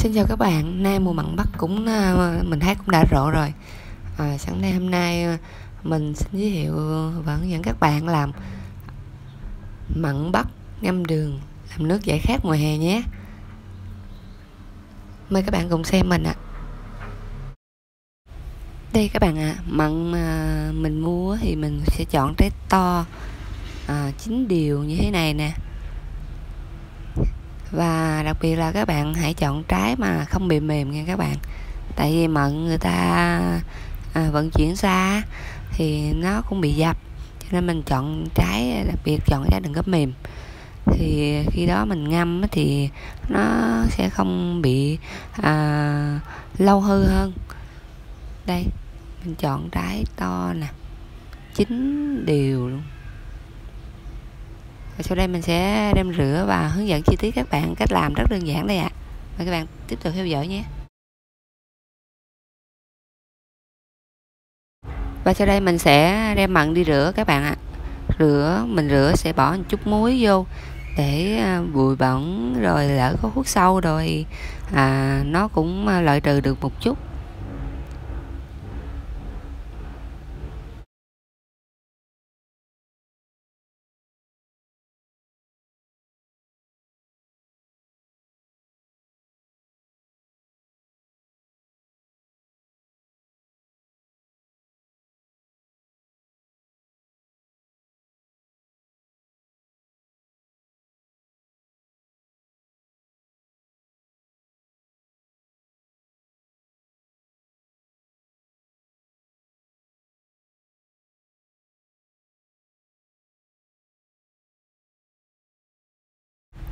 Xin chào các bạn, nay mùa mặn Bắc cũng ờ, mình thấy cũng đã rộ rồi. Ờ, à, Sẵn nay hôm nay ờ, mình xin giới thiệu và hướng dẫn các bạn làm mặn Bắc ngâm đường làm nước giải khát mùa hè nhé. Mời các bạn cùng xem mình ạ. À. Đây các bạn ạ, à, mặn mà mình mua thì mình sẽ chọn trái to à, chín điều như thế này nè và đặc biệt là các bạn hãy chọn trái mà không bị mềm nha các bạn. Tại vì mận người ta à, vận chuyển xa thì nó cũng bị dập cho nên mình chọn trái đặc biệt chọn trái đừng có mềm. Thì khi đó mình ngâm thì nó sẽ không bị à, lâu hư hơn. Đây mình chọn trái to nè chín đều luôn và sau đây mình sẽ đem rửa và hướng dẫn chi tiết các bạn cách làm rất đơn giản đây ạ à. mời các bạn tiếp tục theo dõi nhé và sau đây mình sẽ đem mặn đi rửa các bạn ạ à. rửa mình rửa sẽ bỏ một chút muối vô để à, bụi bẩn rồi lỡ có hút sâu rồi à, nó cũng à, loại trừ được một chút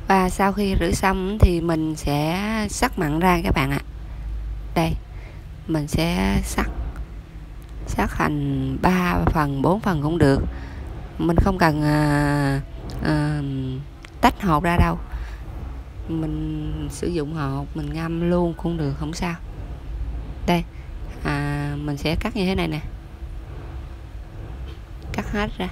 và sau khi rửa xong thì mình sẽ sắc mặn ra các bạn ạ. Đây mình sẽ sắc. Sắc thành 3 phần 4 phần cũng được. Mình không cần à, à, tách hột ra đâu. Mình sử dụng hột mình ngâm luôn cũng được không sao. Đây à, mình sẽ cắt như thế này nè. Cắt hết ra.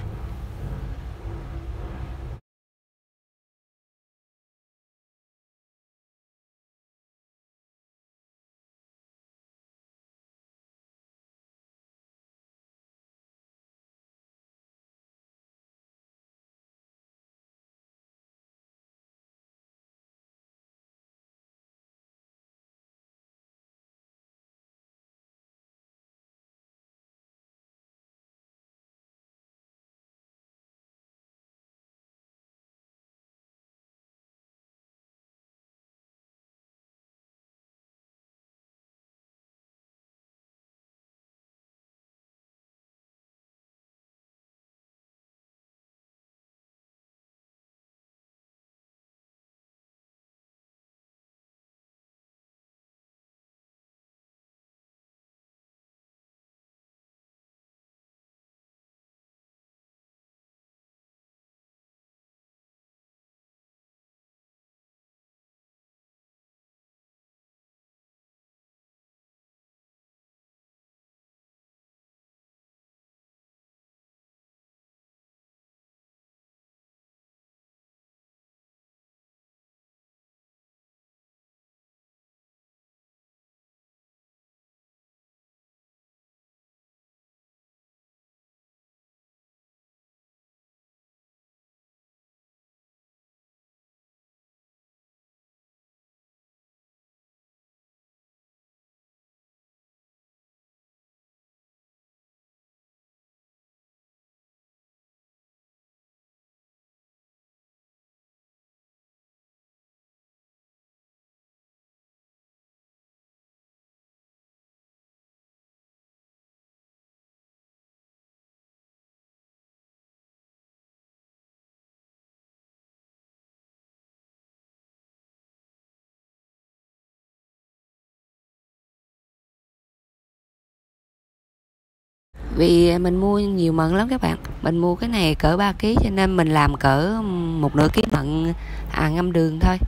Vì mình mua nhiều mận lắm các bạn. Mình mua cái này cỡ 3 kg cho nên mình làm cỡ một nửa ký mận à ngâm đường thôi.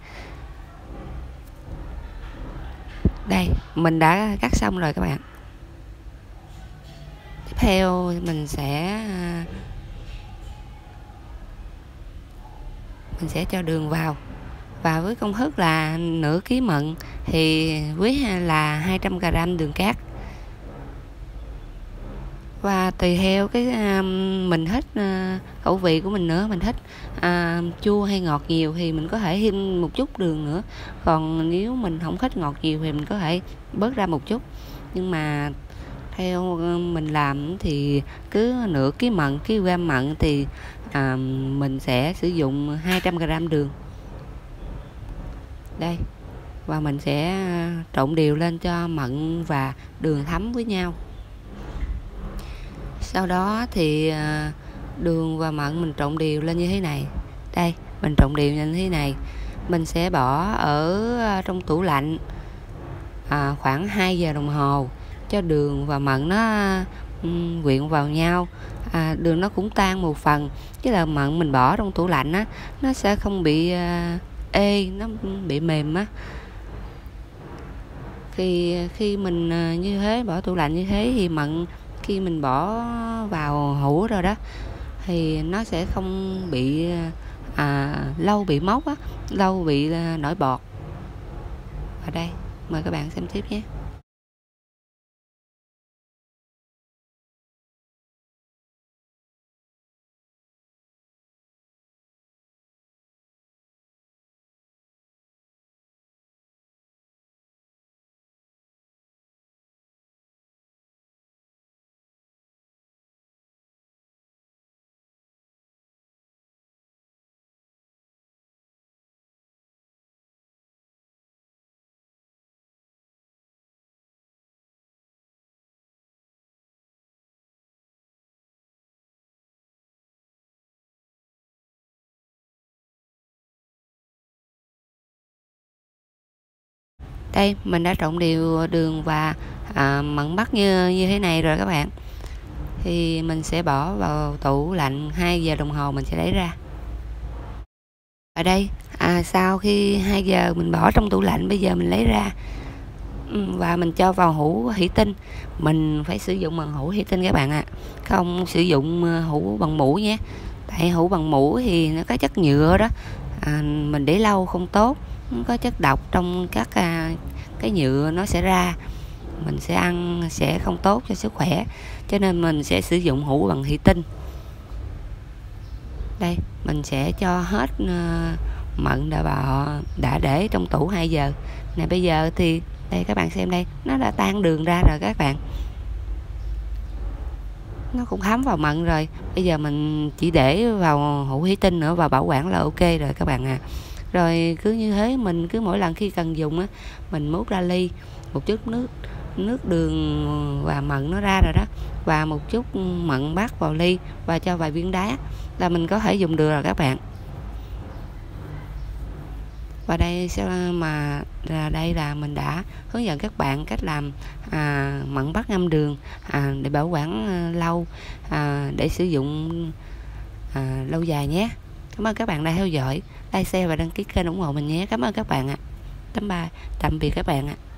Đây, mình đã cắt xong rồi các bạn. Tiếp theo mình sẽ à, mình sẽ cho đường vào. Và với công thức là nửa ký mận thì với là 200 g đường cát và tùy theo cái uh, mình thích uh, khẩu vị của mình nữa mình thích uh, chua hay ngọt nhiều thì mình có thể thêm một chút đường nữa. Còn nếu mình không thích ngọt nhiều thì mình có thể bớt ra một chút. Nhưng mà theo mình làm thì cứ nửa ký mận ký gram mận thì à, mình sẽ sử dụng 200 gram đường. Đây. Và mình sẽ trộn đều lên cho mận và đường thấm với nhau sau đó thì à, đường và mận mình trộn đều lên như thế này. Đây mình trộn đều như thế này. Mình sẽ bỏ ở à, trong tủ lạnh à, khoảng 2 giờ đồng hồ cho đường và mận nó um, quyện vào nhau. À, đường nó cũng tan một phần chứ là mận mình bỏ trong tủ lạnh á nó sẽ không bị à, ê nó bị mềm á. Khi khi mình như thế bỏ tủ lạnh như thế thì mận khi mình bỏ vào hũ rồi đó thì nó sẽ không bị à, lâu bị mốc á lâu bị à, nổi bọt. Ở đây mời các bạn xem tiếp nhé. Đây mình đã trộn đều đường và à, mận bắc như như thế này rồi các bạn. Thì mình sẽ bỏ vào tủ lạnh 2 giờ đồng hồ mình sẽ lấy ra. Ở đây à, sau khi 2 giờ mình bỏ trong tủ lạnh bây giờ mình lấy ra. Và mình cho vào hũ thủy tinh. Mình phải sử dụng bằng hũ thủy tinh các bạn ạ. À. không sử dụng ờ, hũ bằng mũ nhé. Tại hũ bằng mũ thì nó có chất nhựa đó. À, mình để lâu không tốt có chất độc trong các à, cái nhựa nó sẽ ra. Mình sẽ ăn sẽ không tốt cho sức khỏe cho nên mình sẽ sử dụng hũ bằng thủy tinh. Đây mình sẽ cho hết à, mận đã bò đã để trong tủ 2 giờ. Này bây giờ thì đây các bạn xem đây nó đã tan đường ra rồi các bạn. Nó cũng thấm vào mận rồi. Bây giờ mình chỉ để vào hũ thủy tinh nữa và bảo quản là ok rồi các bạn à rồi cứ như thế mình cứ mỗi lần khi cần dùng á mình múc ra ly một chút nước nước đường và mận nó ra rồi đó và một chút mận bát vào ly và cho vài viên đá là mình có thể dùng được rồi các bạn. Và đây sẽ mà là đây là mình đã hướng dẫn các bạn cách làm à, mận bắt ngâm đường à, để bảo quản à, lâu à, để sử dụng à, lâu dài nhé cảm ơn các bạn đã theo dõi, like, share và đăng ký kênh ủng hộ mình nhé. Cảm ơn các bạn ạ. À. ba tạm biệt các bạn ạ.